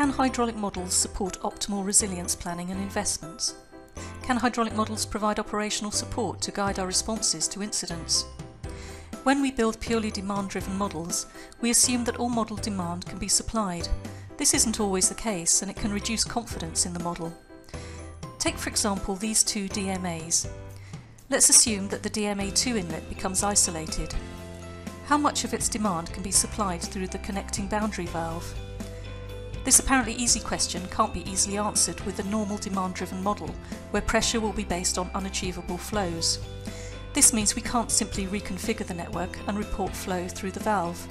Can hydraulic models support optimal resilience planning and investments? Can hydraulic models provide operational support to guide our responses to incidents? When we build purely demand-driven models, we assume that all model demand can be supplied. This isn't always the case and it can reduce confidence in the model. Take for example these two DMAs. Let's assume that the DMA2 inlet becomes isolated. How much of its demand can be supplied through the connecting boundary valve? This apparently easy question can't be easily answered with a normal demand-driven model, where pressure will be based on unachievable flows. This means we can't simply reconfigure the network and report flow through the valve.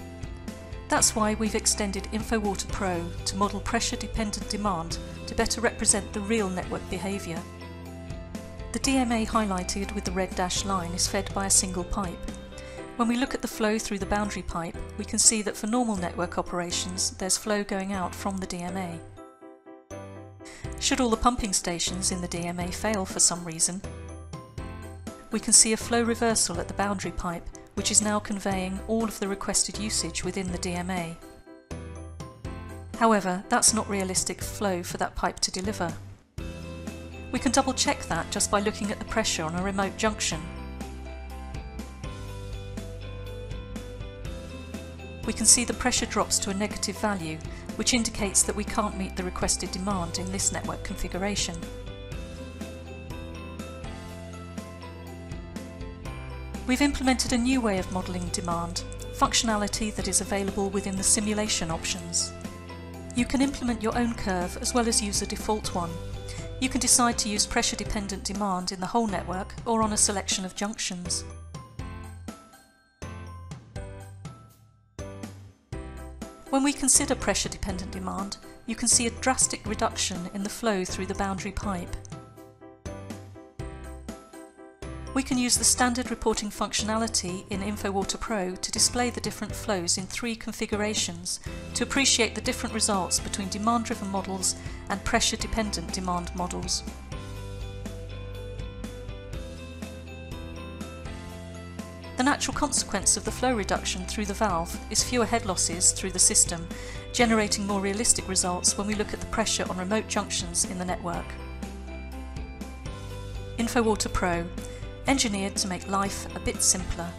That's why we've extended InfoWater Pro to model pressure-dependent demand to better represent the real network behaviour. The DMA highlighted with the red dashed line is fed by a single pipe. When we look at the flow through the boundary pipe, we can see that for normal network operations, there's flow going out from the DMA. Should all the pumping stations in the DMA fail for some reason, we can see a flow reversal at the boundary pipe, which is now conveying all of the requested usage within the DMA. However, that's not realistic flow for that pipe to deliver. We can double check that just by looking at the pressure on a remote junction we can see the pressure drops to a negative value, which indicates that we can't meet the requested demand in this network configuration. We've implemented a new way of modelling demand, functionality that is available within the simulation options. You can implement your own curve as well as use a default one. You can decide to use pressure-dependent demand in the whole network or on a selection of junctions. When we consider pressure-dependent demand, you can see a drastic reduction in the flow through the boundary pipe. We can use the standard reporting functionality in InfoWater Pro to display the different flows in three configurations to appreciate the different results between demand-driven models and pressure-dependent demand models. The natural consequence of the flow reduction through the valve is fewer head losses through the system, generating more realistic results when we look at the pressure on remote junctions in the network. InfoWater Pro, engineered to make life a bit simpler.